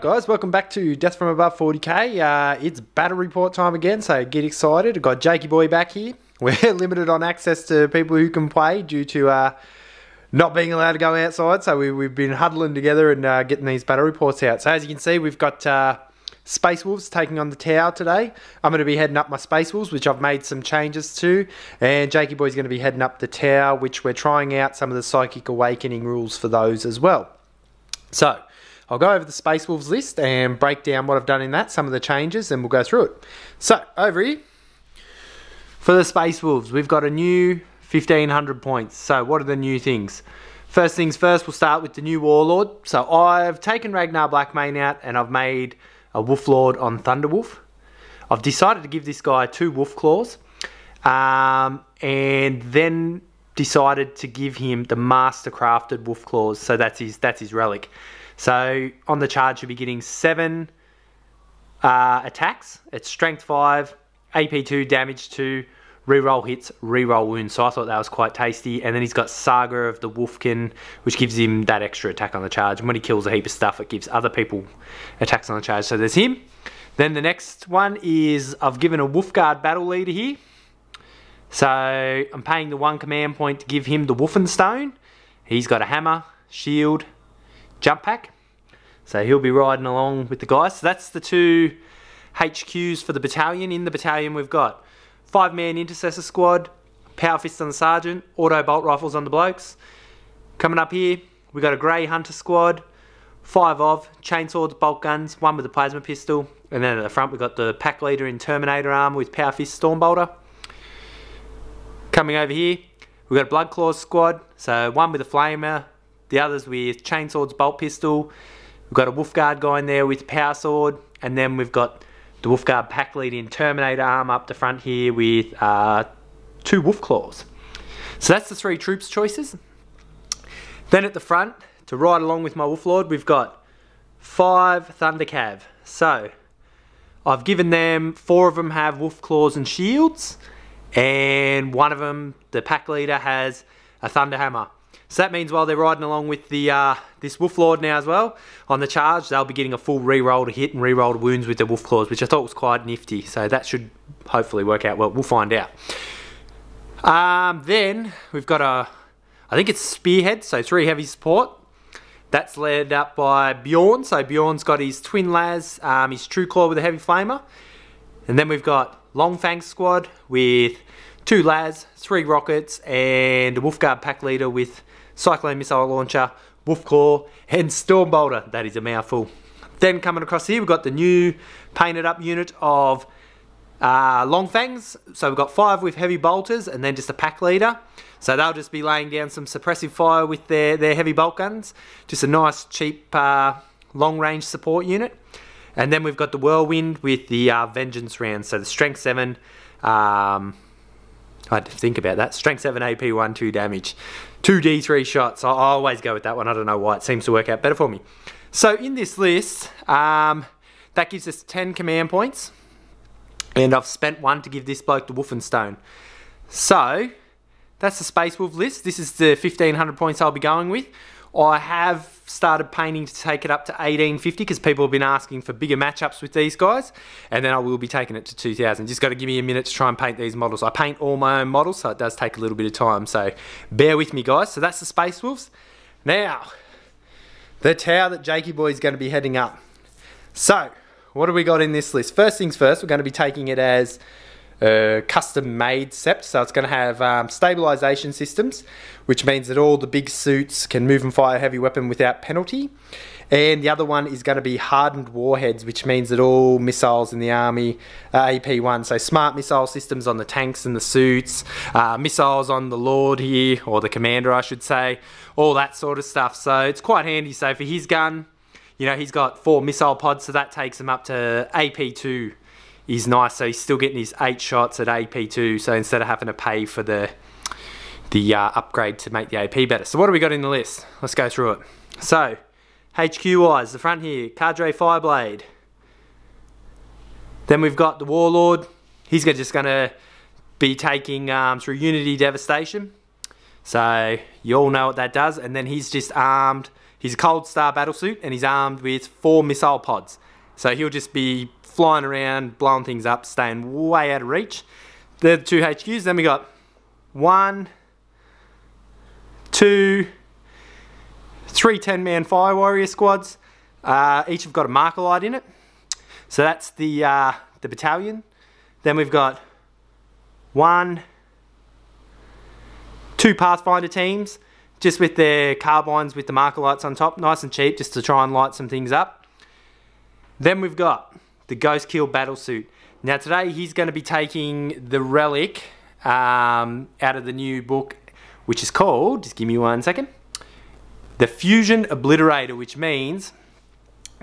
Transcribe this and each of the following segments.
Guys, welcome back to Death from Above 40k. Uh, it's battle report time again, so get excited. I've got Jakey Boy back here. We're limited on access to people who can play due to uh, not being allowed to go outside, so we, have been huddling together and uh, getting these battle reports out. So as you can see, we've got uh, Space Wolves taking on the Tau today. I'm going to be heading up my Space Wolves, which I've made some changes to, and Jakey Boy's going to be heading up the Tau, which we're trying out some of the Psychic Awakening rules for those as well. So, I'll go over the Space Wolves list and break down what I've done in that, some of the changes, and we'll go through it. So, over here, for the Space Wolves, we've got a new 1500 points. So, what are the new things? First things first, we'll start with the new Warlord. So, I've taken Ragnar Blackmane out and I've made a Wolf Lord on Thunderwolf. I've decided to give this guy two Wolf Claws um, and then decided to give him the Master Crafted Wolf Claws. So, that's his, that's his relic. So on the charge, you'll be getting seven uh, attacks. It's strength five, AP two, damage two, reroll hits, reroll wounds. So I thought that was quite tasty. And then he's got Saga of the Wolfkin, which gives him that extra attack on the charge. And when he kills a heap of stuff, it gives other people attacks on the charge. So there's him. Then the next one is I've given a Wolfguard battle leader here. So I'm paying the one command point to give him the Wolfenstone. He's got a hammer, shield, jump pack. So he'll be riding along with the guys. So that's the two HQs for the battalion. In the battalion we've got five man intercessor squad, power fist on the sergeant, auto bolt rifles on the blokes. Coming up here, we've got a grey hunter squad, five of chainsaws, bolt guns, one with a plasma pistol, and then at the front we've got the pack leader in Terminator armor with power fist storm stormbolter. Coming over here, we've got a blood claws squad, so one with a flamer, the others with chainswords, bolt pistol. We've got a Wolfguard guy in there with power sword. And then we've got the Wolfguard pack lead in Terminator arm up the front here with uh, two Wolf Claws. So that's the three troops choices. Then at the front, to ride along with my Wolf Lord, we've got five Thundercav. So I've given them, four of them have Wolf Claws and Shields, and one of them, the pack leader, has a Thunderhammer. So that means while they're riding along with the uh, this Wolf Lord now as well, on the charge, they'll be getting a full re-roll to hit and re-roll wounds with the Wolf Claws, which I thought was quite nifty. So that should hopefully work out well. We'll find out. Um, then we've got a, I think it's Spearhead, so three heavy support. That's led up by Bjorn. So Bjorn's got his twin las, um, his True Claw with a heavy flamer. And then we've got Long Fang Squad with two las, three rockets, and a Wolfguard pack leader with Cyclone Missile Launcher, Wolf Claw, and Stormbolter. That is a mouthful. Then coming across here, we've got the new painted up unit of uh, Long Fangs. So we've got five with heavy bolters and then just a pack leader. So they'll just be laying down some suppressive fire with their, their heavy bolt guns. Just a nice, cheap, uh, long range support unit. And then we've got the Whirlwind with the uh, Vengeance rounds. So the Strength 7, um, I had to think about that. Strength 7 AP 1 2 damage. 2d3 shots. I always go with that one. I don't know why. It seems to work out better for me. So in this list, um, that gives us 10 command points. And I've spent one to give this bloke the Wolfenstone. So, that's the Space Wolf list. This is the 1500 points I'll be going with. I have started painting to take it up to 1850 because people have been asking for bigger matchups with these guys. And then I will be taking it to 2000. Just got to give me a minute to try and paint these models. I paint all my own models, so it does take a little bit of time. So bear with me, guys. So that's the Space Wolves. Now, the Tau that Jakey Boy is going to be heading up. So, what have we got in this list? First things first, we're going to be taking it as a custom made sept. So it's going to have um, stabilization systems, which means that all the big suits can move and fire a heavy weapon without penalty. And the other one is going to be hardened warheads, which means that all missiles in the army are AP1. So smart missile systems on the tanks and the suits, uh, missiles on the Lord here, or the commander, I should say, all that sort of stuff. So it's quite handy. So for his gun, you know, he's got four missile pods, so that takes him up to AP2 is nice. So he's still getting his eight shots at AP2. So instead of having to pay for the the uh, upgrade to make the AP better. So what do we got in the list? Let's go through it. So HQ wise, the front here, Cadre Fireblade. Then we've got the Warlord. He's just going to be taking um, through Unity Devastation. So you all know what that does. And then he's just armed. He's a Coldstar battlesuit and he's armed with four missile pods. So he'll just be flying around, blowing things up, staying way out of reach. They're the two HQs. Then we got one, two, three 10-man Fire Warrior squads. Uh, each have got a marker light in it. So that's the, uh, the battalion. Then we've got one, two Pathfinder teams, just with their carbines with the marker lights on top, nice and cheap, just to try and light some things up. Then we've got the Ghostkeel Battlesuit. Now today he's going to be taking the relic um, out of the new book, which is called, just give me one second, the Fusion Obliterator, which means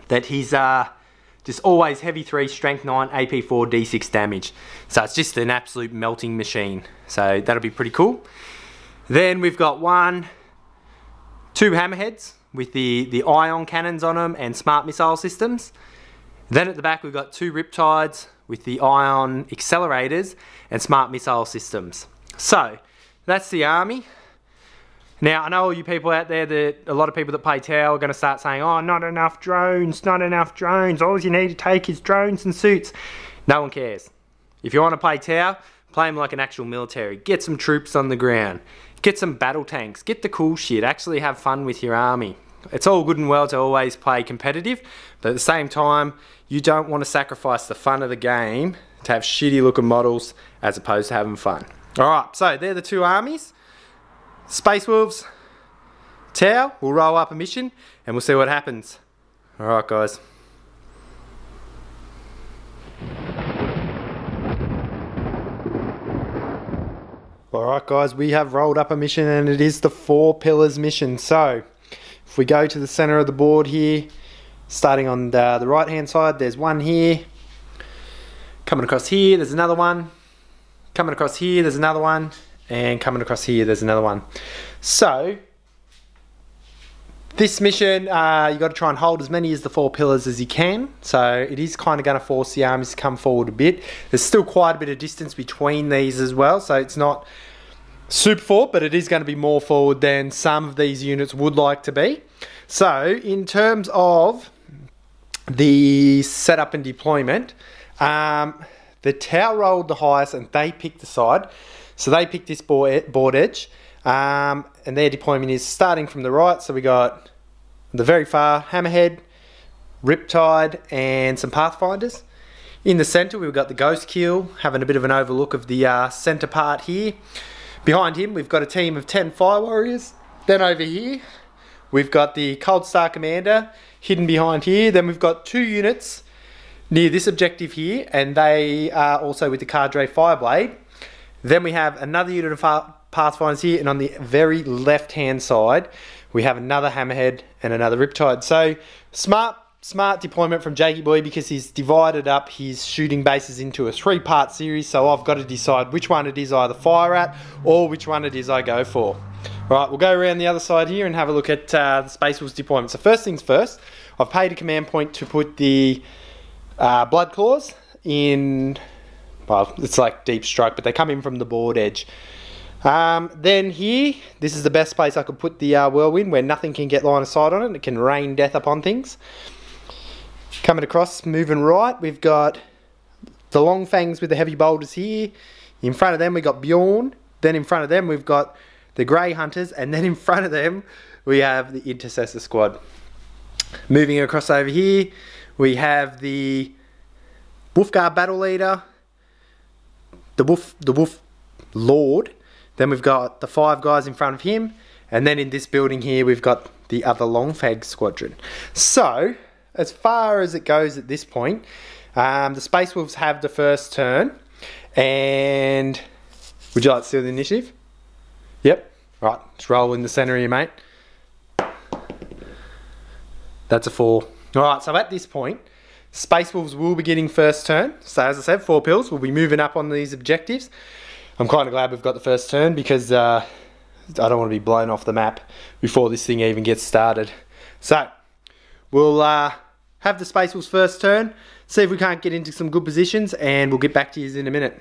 that he's uh, just always heavy 3, strength 9, AP 4, D6 damage. So it's just an absolute melting machine. So that'll be pretty cool. Then we've got one, two hammerheads with the, the ion cannons on them and smart missile systems. Then at the back we've got two Riptides with the ion accelerators and smart missile systems. So that's the army. Now I know all you people out there that a lot of people that play Tau are going to start saying, oh not enough drones, not enough drones, all you need to take is drones and suits. No one cares. If you want to play Tau, play them like an actual military. Get some troops on the ground. Get some battle tanks. Get the cool shit. Actually have fun with your army. It's all good and well to always play competitive, but at the same time, you don't want to sacrifice the fun of the game to have shitty looking models as opposed to having fun. Alright, so they're the two armies. Space Wolves, Tau, we'll roll up a mission and we'll see what happens. Alright guys. Alright guys, we have rolled up a mission and it is the Four Pillars mission. So, if we go to the center of the board here, starting on the, the right hand side, there's one here. Coming across here, there's another one. Coming across here, there's another one. And coming across here, there's another one. So, this mission, uh, you got to try and hold as many as the four pillars as you can. So it is kind of going to force the armies to come forward a bit. There's still quite a bit of distance between these as well. So it's not super forward, but it is going to be more forward than some of these units would like to be. So in terms of the setup and deployment, um, the Tau rolled the highest and they picked the side. So they picked this board edge. Um, and their deployment is starting from the right. So we got the very far Hammerhead, Riptide, and some Pathfinders. In the centre, we've got the Ghostkeel, having a bit of an overlook of the uh, centre part here. Behind him, we've got a team of 10 Fire Warriors. Then over here, we've got the Coldstar Commander hidden behind here. Then we've got two units near this objective here, and they are also with the Cadre Fireblade. Then we have another unit of Pathfinders here, and on the very left-hand side, we have another Hammerhead and another Riptide. So, smart smart deployment from Jakey Boy because he's divided up his shooting bases into a three-part series. So I've got to decide which one it is I either fire at or which one it is I go for. Right, we'll go around the other side here and have a look at uh, the Space Wolves deployment. So first things first, I've paid a command point to put the uh, Blood Claws in, well, it's like deep strike, but they come in from the board edge. Um, then here, this is the best place I could put the uh, Whirlwind where nothing can get line of sight on it. It can rain death upon things. Coming across, moving right, we've got the long fangs with the heavy bolters here. In front of them, we've got Bjorn. Then in front of them, we've got the Grey Hunters. And then in front of them, we have the Intercessor Squad. Moving across over here, we have the Wolfguard Battle Leader, the Wolf, the Wolf Lord. Then we've got the five guys in front of him. And then in this building here, we've got the other Long Longfang Squadron. So, as far as it goes at this point, um, the Space Wolves have the first turn. And would you like to see the initiative? Yep. Right, let's roll in the center here, mate. That's a four. All right, so at this point, Space Wolves will be getting first turn. So as I said, four pills. We'll be moving up on these objectives. I'm kind of glad we've got the first turn because uh, I don't want to be blown off the map before this thing even gets started. So, we'll uh, have the Space Wolves first turn, see if we can't get into some good positions, and we'll get back to you in a minute.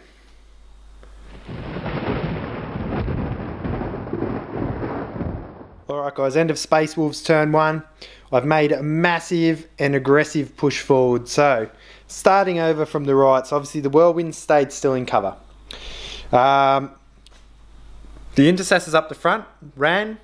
Alright guys, end of Space Wolves turn one. I've made a massive and aggressive push forward. So, starting over from the right, so obviously the Whirlwind stayed still in cover. Um, the Intercessors up the front ran.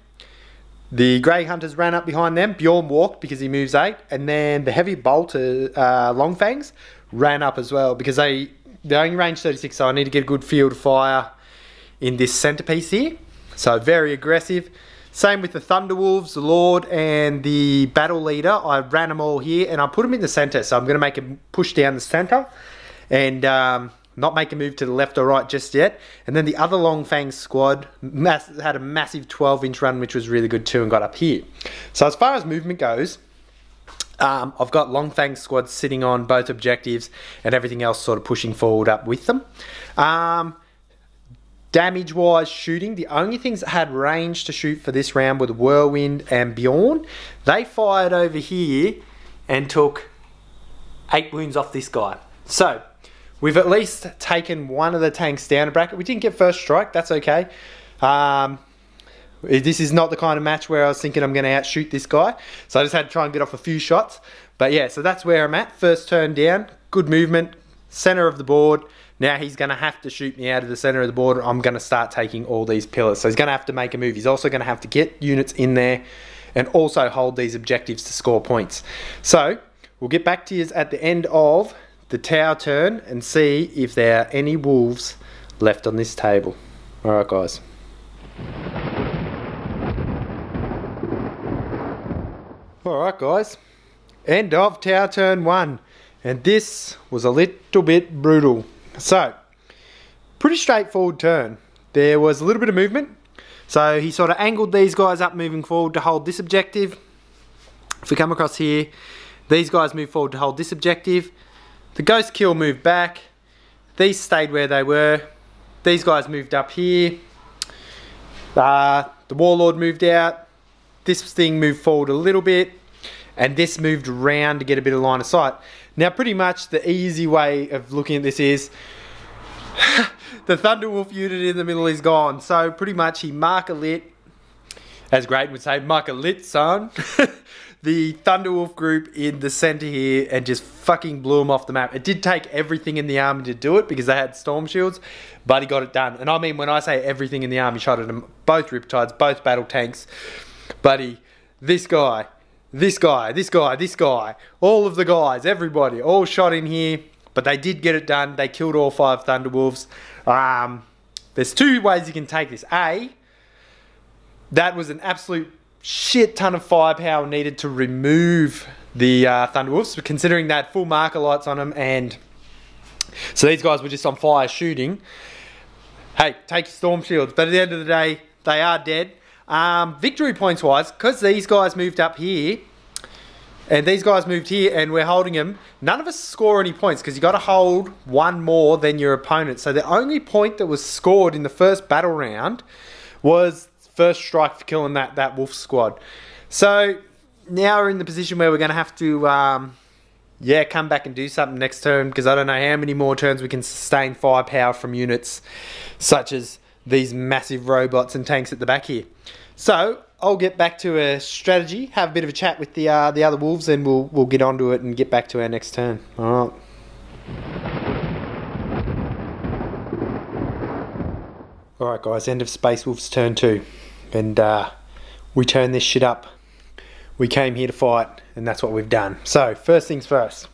The Grey Hunters ran up behind them. Bjorn walked because he moves eight. And then the Heavy Bolter uh, Longfangs ran up as well because they, they only range 36, so I need to get a good field fire in this centerpiece here. So very aggressive. Same with the Thunderwolves, the Lord, and the Battle Leader. I ran them all here and I put them in the center. So I'm going to make a push down the center. And um, not make a move to the left or right just yet. And then the other Long Fang squad had a massive 12 inch run, which was really good too, and got up here. So as far as movement goes, um, I've got Long Fang squad sitting on both objectives and everything else sort of pushing forward up with them. Um, damage wise shooting, the only things that had range to shoot for this round were the Whirlwind and Bjorn. They fired over here and took eight wounds off this guy. So We've at least taken one of the tanks down a bracket. We didn't get first strike, that's okay. Um, this is not the kind of match where I was thinking I'm going to outshoot this guy. So I just had to try and get off a few shots. But yeah, so that's where I'm at. First turn down, good movement, center of the board. Now he's going to have to shoot me out of the center of the board. I'm going to start taking all these pillars. So he's going to have to make a move. He's also going to have to get units in there and also hold these objectives to score points. So we'll get back to you at the end of the Tau turn and see if there are any wolves left on this table. Alright guys. Alright guys, end of Tau turn one. And this was a little bit brutal. So, pretty straightforward turn. There was a little bit of movement. So he sort of angled these guys up moving forward to hold this objective. If we come across here, these guys move forward to hold this objective. The Ghostkeel moved back. These stayed where they were. These guys moved up here. Uh, the Warlord moved out. This thing moved forward a little bit. And this moved around to get a bit of line of sight. Now pretty much the easy way of looking at this is the Thunderwolf unit in the middle is gone. So pretty much he marker lit, as Graydon would say, marker lit son. the Thunderwolf group in the center here and just fucking blew them off the map. It did take everything in the army to do it because they had storm shields, but he got it done. And I mean, when I say everything in the army shot at him, both Riptides, both battle tanks, buddy, this guy, this guy, this guy, this guy, all of the guys, everybody, all shot in here, but they did get it done. They killed all five Thunderwolves. Um, there's two ways you can take this. A, that was an absolute shit ton of firepower needed to remove the uh, Thunderwolves, considering that full marker lights on them and so these guys were just on fire shooting. Hey, take your storm shields, but at the end of the day, they are dead. Um, victory points wise, because these guys moved up here, and these guys moved here, and we're holding them, none of us score any points, because you got to hold one more than your opponent. So the only point that was scored in the first battle round was first strike for killing that, that wolf squad. So now we're in the position where we're going to have to, um, yeah, come back and do something next turn because I don't know how many more turns we can sustain firepower from units such as these massive robots and tanks at the back here. So I'll get back to a strategy, have a bit of a chat with the uh, the other wolves, and we'll we'll get onto it and get back to our next turn. All right. All right, guys. End of Space Wolves turn two and uh, we turned this shit up. We came here to fight, and that's what we've done. So, first things first.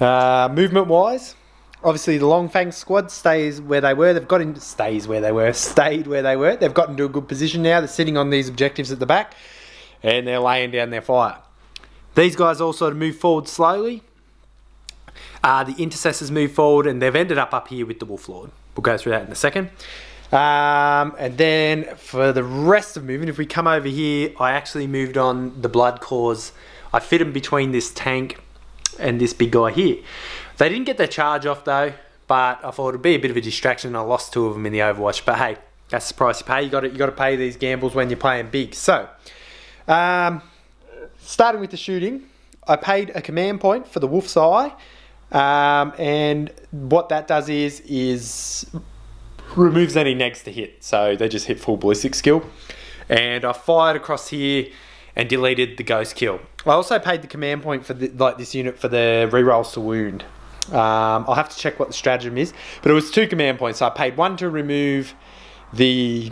Uh, movement wise, obviously the Long Fang squad stays where they were. They've got into stays where they were, stayed where they were. They've gotten to a good position now. They're sitting on these objectives at the back, and they're laying down their fire. These guys also move forward slowly. Uh, the intercessors move forward, and they've ended up up here with the Wolf Lord. We'll go through that in a second. Um, and then for the rest of moving, if we come over here, I actually moved on the blood claws. I fit them between this tank and this big guy here. They didn't get their charge off though, but I thought it'd be a bit of a distraction. I lost two of them in the Overwatch, but hey, that's the price you pay. You got to you got to pay these gambles when you're playing big. So, um, starting with the shooting, I paid a command point for the Wolf's Eye, um, and what that does is is removes any negs to hit, so they just hit full ballistic skill. And I fired across here and deleted the Ghostkeel. I also paid the command point for the, like this unit for the rerolls to wound. Um, I'll have to check what the stratagem is, but it was two command points. So I paid one to remove the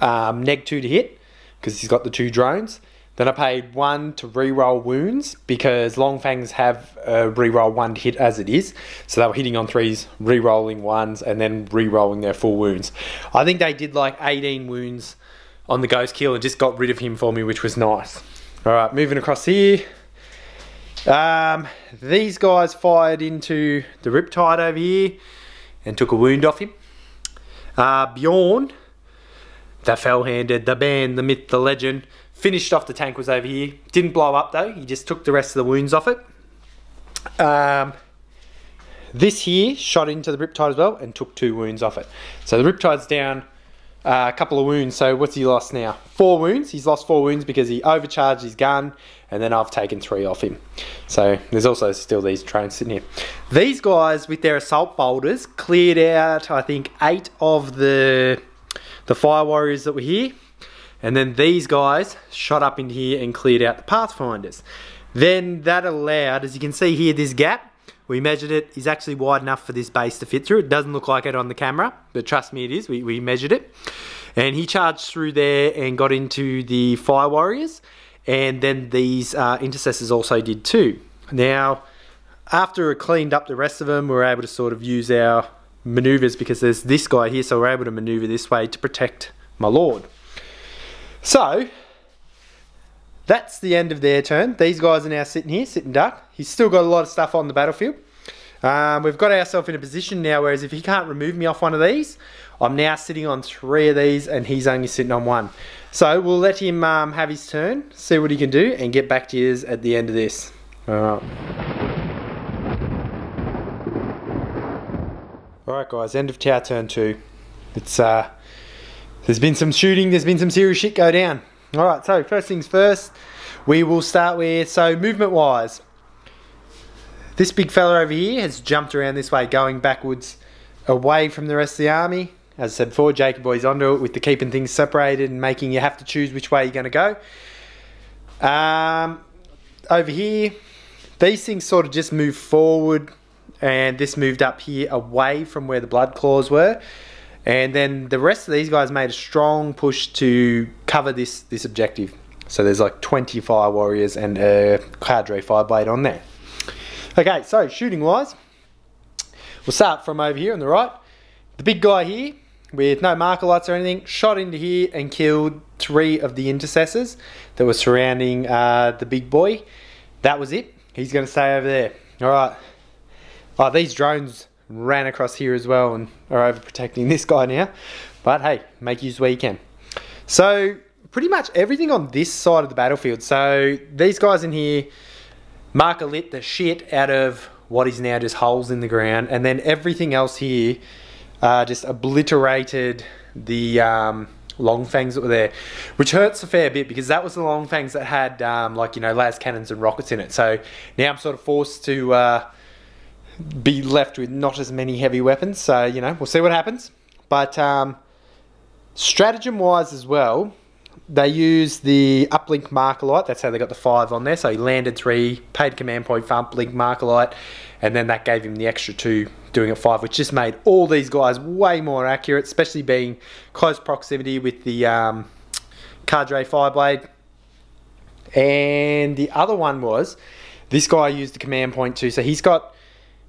um, neg two to hit because he's got the two drones. Then I paid one to re-roll wounds because Long Fangs have a re-roll one hit as it is. So they were hitting on threes, re-rolling ones, and then re-rolling their full wounds. I think they did like 18 wounds on the Ghostkeel and just got rid of him for me, which was nice. All right, moving across here. Um, these guys fired into the Riptide over here and took a wound off him. Uh, Bjorn, the fell-handed, the band, the myth, the legend, Finished off the tank was over here. Didn't blow up though. He just took the rest of the wounds off it. Um, this here shot into the Riptide as well and took two wounds off it. So the Riptide's down uh, a couple of wounds. So what's he lost now? Four wounds. He's lost four wounds because he overcharged his gun and then I've taken three off him. So there's also still these trains sitting here. These guys with their assault bolters cleared out I think eight of the the fire warriors that were here and then these guys shot up in here and cleared out the pathfinders. Then that allowed, as you can see here, this gap, we measured it, is actually wide enough for this base to fit through. It doesn't look like it on the camera, but trust me it is, we, we measured it. And he charged through there and got into the fire warriors. And then these uh, intercessors also did too. Now, after we cleaned up the rest of them, we were able to sort of use our maneuvers because there's this guy here, so we're able to maneuver this way to protect my lord. So, that's the end of their turn. These guys are now sitting here, sitting duck. He's still got a lot of stuff on the battlefield. Um, we've got ourselves in a position now, whereas if he can't remove me off one of these, I'm now sitting on three of these and he's only sitting on one. So we'll let him um, have his turn, see what he can do, and get back to you at the end of this. Alright. Alright guys, end of Tau turn two. It's uh, there's been some shooting, there's been some serious shit go down. All right, so first things first, we will start with, so movement wise, this big fella over here has jumped around this way, going backwards away from the rest of the army. As I said before, Jakey Boy's onto it with the keeping things separated and making you have to choose which way you're going to go. Um, over here, these things sort of just move forward and this moved up here away from where the blood claws were. And then the rest of these guys made a strong push to cover this, this objective. So there's like 20 fire warriors and a cadre fireblade on there. Okay, so shooting wise, we'll start from over here on the right. The big guy here, with no marker lights or anything, shot into here and killed three of the intercessors that were surrounding uh, the big boy. That was it. He's going to stay over there. All right. Oh, these drones ran across here as well and are overprotecting this guy now. But hey, make use where you can. So pretty much everything on this side of the battlefield. So these guys in here marker lit the shit out of what is now just holes in the ground. And then everything else here uh, just obliterated the um, long fangs that were there, which hurts a fair bit because that was the long fangs that had um, like, you know, las cannons and rockets in it. So now I'm sort of forced to uh, be left with not as many heavy weapons. So, you know, we'll see what happens. But um, stratagem wise as well, they use the uplink marker light. That's how they got the five on there. So he landed three, paid command point for uplink marker light, and then that gave him the extra two doing a five, which just made all these guys way more accurate, especially being close proximity with the um, Cadre Fireblade. And the other one was this guy used the command point too. So he's got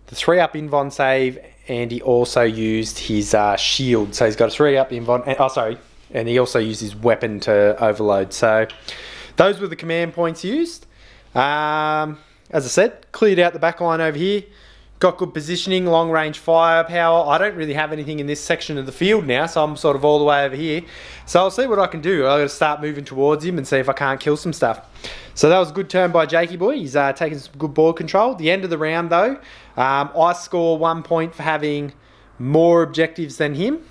the three up invuln save, and he also used his uh, shield. So he's got a three up invuln. Oh, sorry, and he also used his weapon to overload. So those were the command points used. Um, as I said, cleared out the back line over here. Got good positioning, long range firepower. I don't really have anything in this section of the field now, so I'm sort of all the way over here. So I'll see what I can do. I've got to start moving towards him and see if I can't kill some stuff. So that was a good turn by Jakey Boy. He's uh, taking some good ball control. The end of the round, though, um, I score one point for having more objectives than him.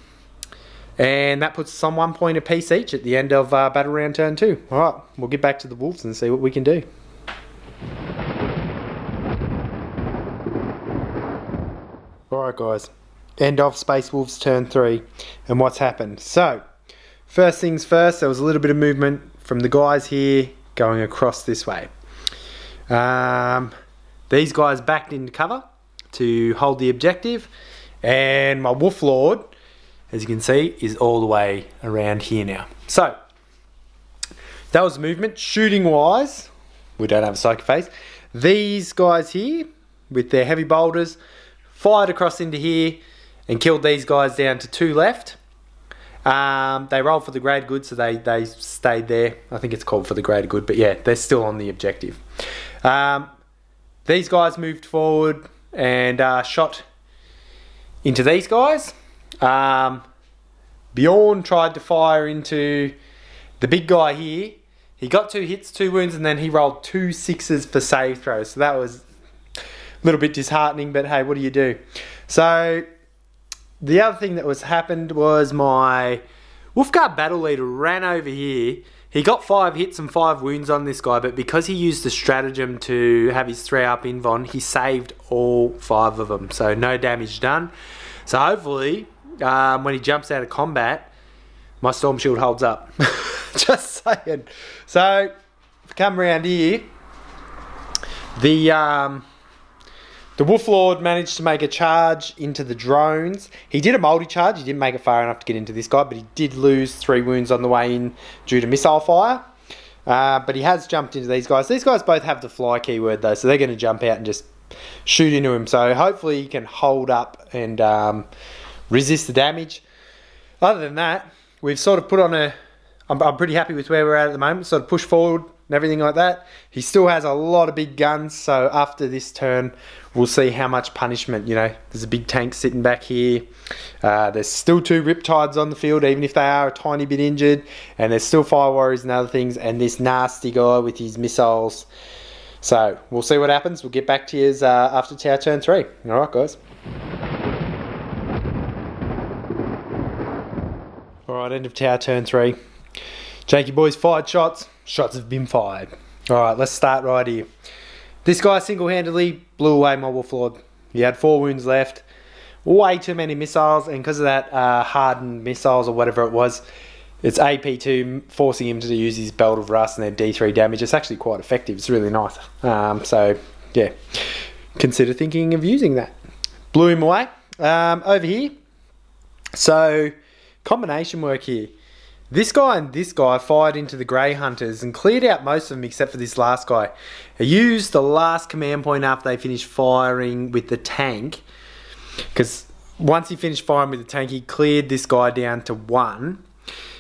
And that puts on one point apiece each at the end of uh, battle round turn two. All right, we'll get back to the Wolves and see what we can do. Alright guys, end of Space Wolves turn 3 and what's happened. So, first things first, there was a little bit of movement from the guys here going across this way. Um, these guys backed into cover to hold the objective, and my Wolf Lord, as you can see, is all the way around here now. So, that was movement. Shooting wise, we don't have a psychic phase. These guys here, with their heavy bolters, fired across into here and killed these guys down to two left. Um, they rolled for the greater good, so they, they stayed there. I think it's called for the greater good, but yeah, they're still on the objective. Um, these guys moved forward and uh, shot into these guys. Um, Bjorn tried to fire into the big guy here. He got two hits, two wounds, and then he rolled two sixes for save throws. So that was little bit disheartening, but hey, what do you do? So the other thing that was happened was my Wolfguard battle leader ran over here. He got five hits and five wounds on this guy, but because he used the stratagem to have his three up invuln, he saved all five of them. So no damage done. So hopefully, um, when he jumps out of combat, my storm shield holds up. Just saying. So, come around here, the um, the Wolf Lord managed to make a charge into the drones. He did a multi-charge. He didn't make it far enough to get into this guy, but he did lose three wounds on the way in due to missile fire. Uh, but he has jumped into these guys. These guys both have the fly keyword though, so they're going to jump out and just shoot into him. So hopefully he can hold up and um, resist the damage. Other than that, we've sort of put on a. I'm, I'm pretty happy with where we're at at the moment. Sort of push forward and everything like that. He still has a lot of big guns, so after this turn, we'll see how much punishment, you know. There's a big tank sitting back here. Uh, there's still two Riptides on the field, even if they are a tiny bit injured. And there's still Fire Warriors and other things, and this nasty guy with his missiles. So, we'll see what happens. We'll get back to you uh, after Tau Turn 3. Alright, guys. Alright, end of Tau Turn 3. Janky boys fired shots. Shots have been fired. All right, let's start right here. This guy single-handedly blew away Mobile Wolf He had four wounds left. Way too many missiles, and because of that uh, hardened missiles or whatever it was, it's AP2 forcing him to use his Belt of Russ and then D3 damage. It's actually quite effective. It's really nice. Um, so, yeah, consider thinking of using that. Blew him away. Um, over here, so combination work here. This guy and this guy fired into the Grey Hunters and cleared out most of them except for this last guy. He used the last command point after they finished firing with the tank because once he finished firing with the tank, he cleared this guy down to one.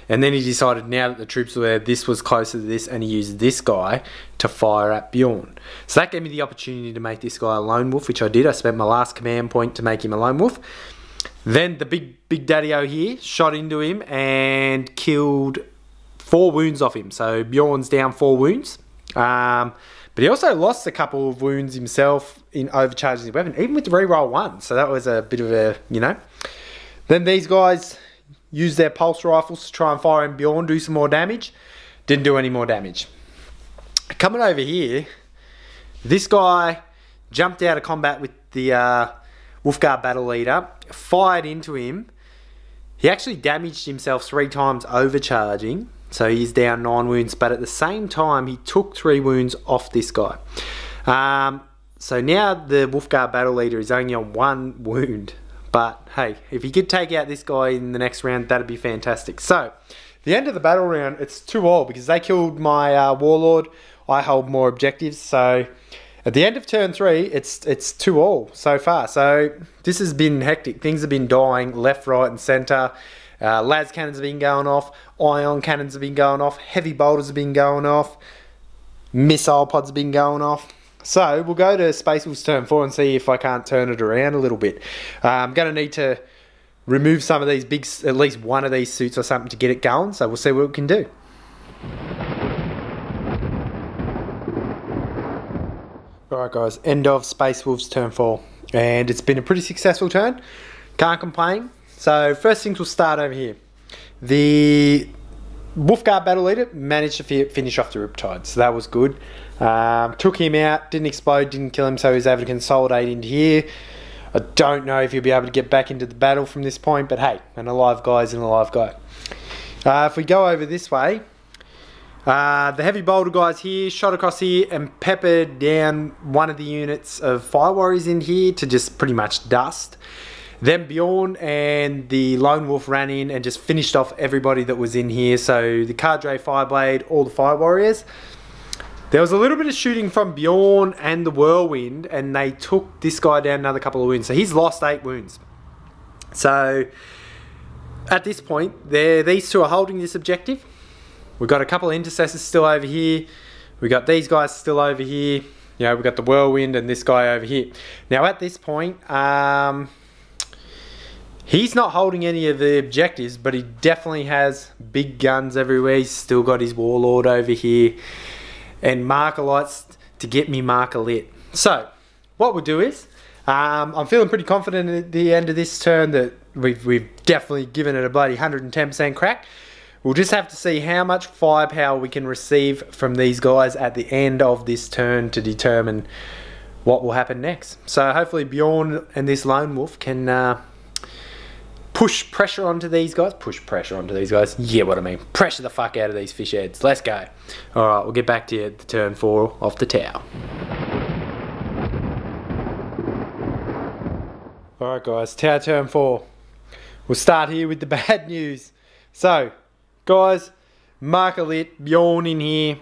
And then he decided now that the troops were there, this was closer to this, and he used this guy to fire at Bjorn. So that gave me the opportunity to make this guy a lone wolf, which I did. I spent my last command point to make him a lone wolf. Then the big big daddy-o here shot into him and killed four wounds off him. So Bjorn's down four wounds. Um, but he also lost a couple of wounds himself in overcharging his weapon, even with the reroll one. So that was a bit of a, you know. Then these guys used their pulse rifles to try and fire in Bjorn, do some more damage. Didn't do any more damage. Coming over here, this guy jumped out of combat with the uh, Wolfguard battle leader, fired into him. He actually damaged himself three times overcharging, so he's down nine wounds, but at the same time, he took three wounds off this guy. Um, so now the Wolfguard battle leader is only on one wound. But hey, if he could take out this guy in the next round, that'd be fantastic. So, the end of the battle round, it's too all because they killed my uh, warlord. I hold more objectives, so at the end of turn three, it's it's two all so far. So this has been hectic. Things have been dying left, right, and centre. Uh, cannons have been going off. Ion cannons have been going off. Heavy bolters have been going off. Missile pods have been going off. So we'll go to Space Wolves turn four and see if I can't turn it around a little bit. Uh, I'm going to need to remove some of these big, at least one of these suits or something to get it going. So we'll see what we can do. Alright guys, end of Space Wolves turn 4. And it's been a pretty successful turn. Can't complain. So first things will start over here. The Wolfguard Battle Leader managed to finish off the Riptide, so that was good. Um, took him out, didn't explode, didn't kill him, so he was able to consolidate into here. I don't know if he'll be able to get back into the battle from this point, but hey, an alive guy is an alive guy. Uh, if we go over this way, uh, the heavy bolter guys here shot across here and peppered down one of the units of fire warriors in here to just pretty much dust. Then Bjorn and the Lone Wolf ran in and just finished off everybody that was in here. So the Cadre Fireblade, all the Fire Warriors. There was a little bit of shooting from Bjorn and the Whirlwind, and they took this guy down another couple of wounds. So he's lost eight wounds. So at this point, these two are holding this objective. We've got a couple of intercessors still over here. We've got these guys still over here. You know, we've got the Whirlwind and this guy over here. Now at this point, um, He's not holding any of the objectives, but he definitely has big guns everywhere. He's still got his Warlord over here and marker lights to get me marker lit. So, what we'll do is, um, I'm feeling pretty confident at the end of this turn that we've, we've definitely given it a bloody 110% crack. We'll just have to see how much firepower we can receive from these guys at the end of this turn to determine what will happen next. So hopefully Bjorn and this Lone Wolf can uh, push pressure onto these guys. Push pressure onto these guys. Yeah, what I mean. Pressure the fuck out of these fish heads. Let's go. All right, we'll get back to you at the turn four off the Tau. All right, guys. Tau turn four. We'll start here with the bad news. So, guys, marker lit Bjorn in here,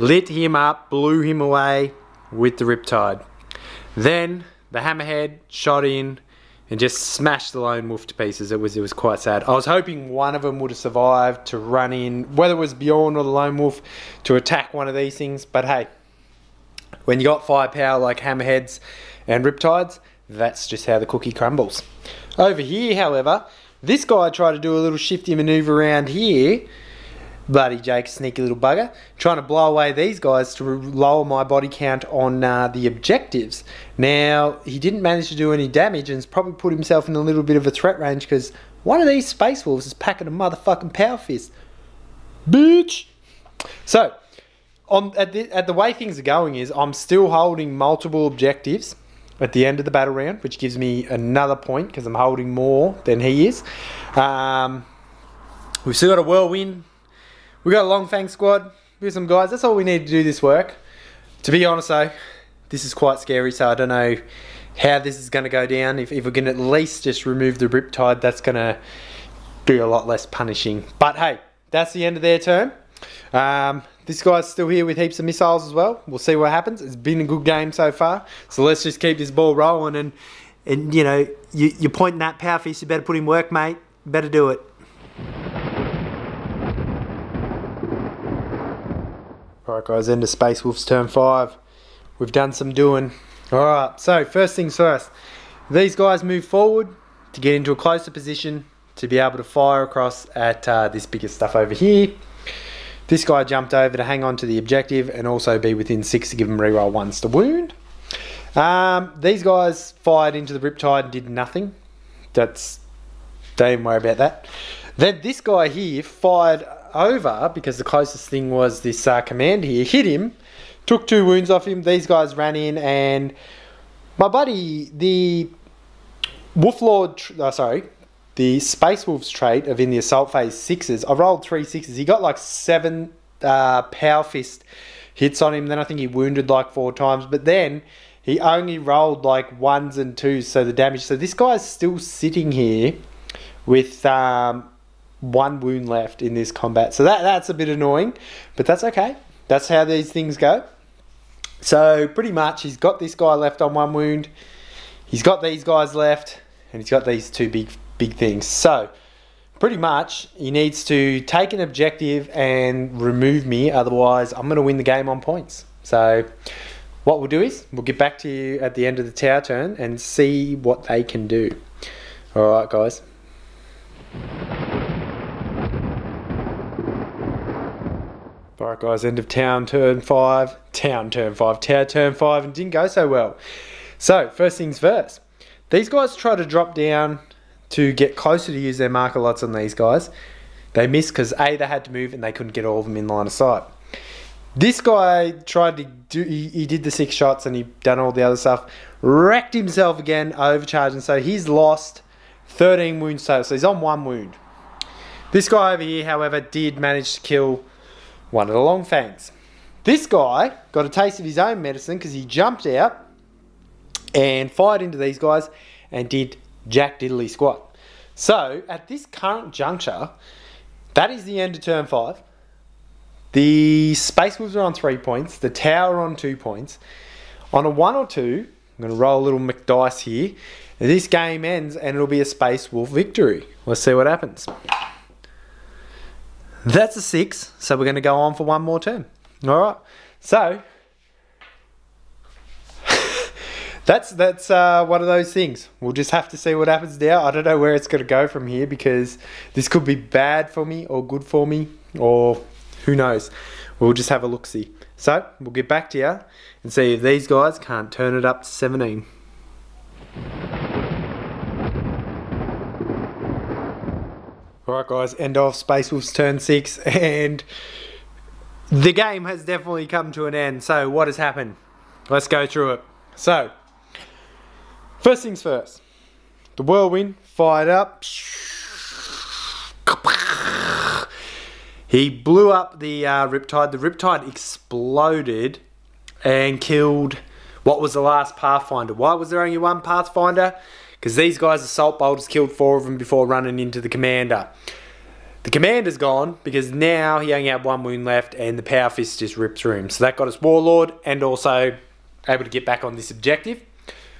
lit him up, blew him away with the Riptide. Then the Hammerhead shot in and just smashed the lone wolf to pieces. It was it was quite sad. I was hoping one of them would have survived to run in, whether it was Bjorn or the lone wolf, to attack one of these things. But hey, when you got firepower like hammerheads and riptides, that's just how the cookie crumbles. Over here, however, this guy tried to do a little shifty maneuver around here Bloody Jake, sneaky little bugger. Trying to blow away these guys to lower my body count on uh, the objectives. Now, he didn't manage to do any damage and has probably put himself in a little bit of a threat range because one of these Space Wolves is packing a motherfucking power fist. Bitch! So, on at the, at the way things are going is I'm still holding multiple objectives at the end of the battle round, which gives me another point because I'm holding more than he is. Um, we've still got a whirlwind We've got a long fang squad with some guys. That's all we need to do this work. To be honest though, this is quite scary, so I don't know how this is going to go down. If, if we can at least just remove the riptide, that's going to be a lot less punishing. But hey, that's the end of their turn. Um, this guy's still here with heaps of missiles as well. We'll see what happens. It's been a good game so far. So let's just keep this ball rolling and, and you know, you, you're pointing that power fist, you better put in work, mate. better do it. Alright guys, end of Space Wolves turn 5. We've done some doing. Alright, so first things first. These guys move forward to get into a closer position to be able to fire across at uh, this bigger stuff over here. This guy jumped over to hang on to the objective and also be within 6 to give him reroll ones to wound. Um, these guys fired into the Riptide and did nothing. That's... Don't worry about that. Then this guy here fired over because the closest thing was this uh, command here. Hit him, took two wounds off him. These guys ran in, and my buddy, the Wolf Lord, uh, sorry, the Space Wolves trait of in the assault phase sixes. I rolled three sixes. He got like seven uh, power fist hits on him. Then I think he wounded like four times, but then he only rolled like ones and twos, so the damage. So this guy's still sitting here with um, one wound left in this combat. So that that's a bit annoying, but that's okay. That's how these things go. So pretty much he's got this guy left on one wound. He's got these guys left and he's got these two big big things. So pretty much he needs to take an objective and remove me otherwise I'm going to win the game on points. So what we'll do is we'll get back to you at the end of the Tau turn and see what they can do. All right guys. Alright guys, end of town turn 5, town turn 5, Tau turn 5 and didn't go so well. So, first things first. These guys try to drop down to get closer to use their marker lights on these guys. They missed because A, they had to move and they couldn't get all of them in line of sight. This guy tried to do, he, he did the six shots and he done all the other stuff. Wrecked himself again, overcharging. So he's lost 13 wounds total. So he's on one wound. This guy over here, however, did manage to kill one of the long fangs. This guy got a taste of his own medicine because he jumped out and fired into these guys and did jack diddly squat. So at this current juncture, that is the end of turn five. The Space Wolves are on three points, the Tau on two points. On a one or two, I'm going to roll a little McDice here. This game ends and it'll be a Space Wolf victory. Let's see what happens. That's a six, so we're going to go on for one more turn. All right. So that's that's uh, one of those things. We'll just have to see what happens now. I don't know where it's going to go from here because this could be bad for me or good for me or who knows. We'll just have a look see. So we'll get back to you and see if these guys can't turn it up to 17. Alright guys, end of Space Wolves turn 6 and the game has definitely come to an end. So what has happened? Let's go through it. So, first things first. The whirlwind fired up. He blew up the uh, Riptide. The Riptide exploded and killed what was the last Pathfinder. Why was there only one Pathfinder? Because these guys, Assault Bolters, killed four of them before running into the Commander. The Commander's gone because now he only had one wound left and the Power Fist just ripped through him. So that got us Warlord and also able to get back on this objective.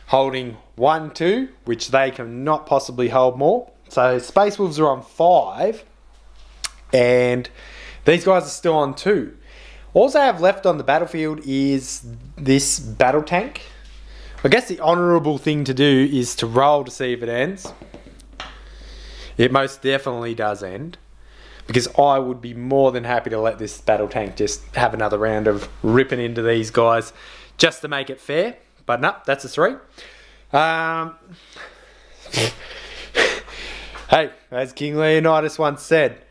Holding 1, 2, which they cannot possibly hold more. So Space Wolves are on 5 and these guys are still on 2. All I have left on the battlefield is this battle tank. I guess the honourable thing to do is to roll to see if it ends. It most definitely does end because I would be more than happy to let this battle tank just have another round of ripping into these guys just to make it fair. But no, that's a three. Um, hey, as King Leonidas once said,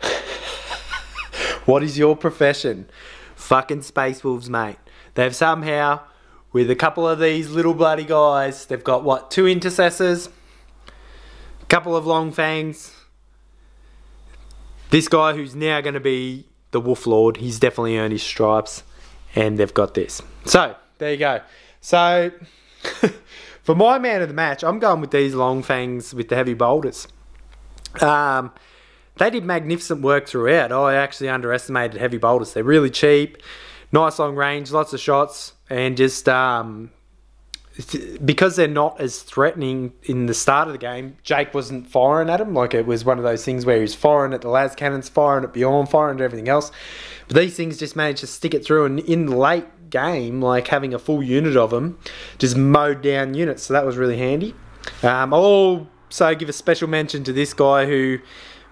what is your profession? Fucking Space Wolves, mate. They've somehow, with a couple of these little bloody guys, they've got what, two intercessors, a couple of long fangs, this guy who's now going to be the Wolf Lord, he's definitely earned his stripes, and they've got this. So, there you go. So, for my man of the match, I'm going with these long fangs with the heavy bolters. Um, they did magnificent work throughout. I actually underestimated heavy bolters. They're really cheap, nice long range, lots of shots, and just um, because they're not as threatening in the start of the game, Jake wasn't firing at them. Like it was one of those things where he was firing at the las cannons, firing at Bjorn, firing at everything else. But these things just managed to stick it through. And in the late game, like having a full unit of them, just mowed down units. So that was really handy. Um, I'll also give a special mention to this guy who,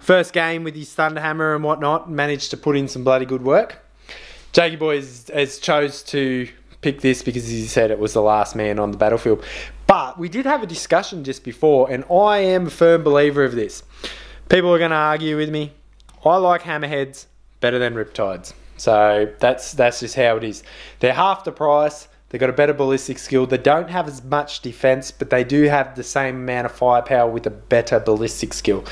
first game with his Thunderhammer and whatnot, managed to put in some bloody good work. Jakey Boy has, has chose to pick this because he said it was the last man on the battlefield. But we did have a discussion just before, and I am a firm believer of this. People are going to argue with me. I like hammerheads better than riptides. So that's that's just how it is. They're half the price. They've got a better ballistic skill. They don't have as much defense, but they do have the same amount of firepower with a better ballistic skill.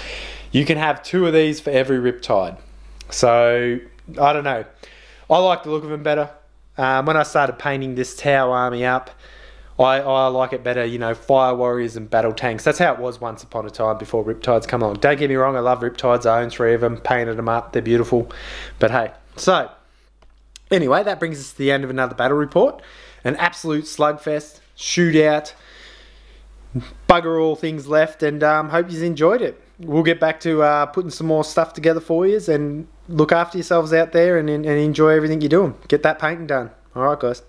You can have two of these for every riptide. So I don't know. I like the look of them better. Um, when I started painting this Tau army up, I, I like it better, you know, fire warriors and battle tanks. That's how it was once upon a time before Riptides come along. Don't get me wrong, I love Riptides. I own three of them, painted them up. They're beautiful. But hey, so anyway, that brings us to the end of another battle report. An absolute slugfest, shootout, bugger all things left, and um, hope you enjoyed it. We'll get back to uh, putting some more stuff together for you and look after yourselves out there and, and enjoy everything you're doing. Get that painting done. All right, guys.